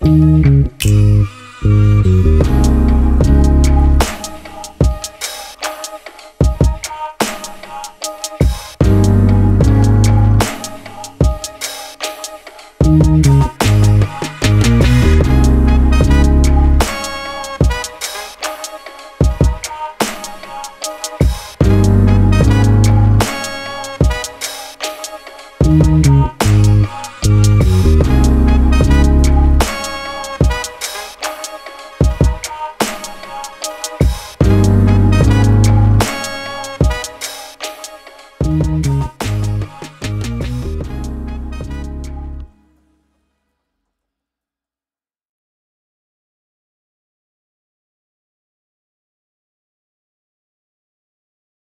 嗯。